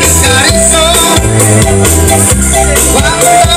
Hari-hari menantikan, tiada ikan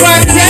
dalam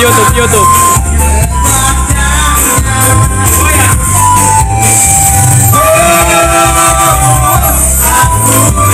YouTube, YouTube. Oh, yeah.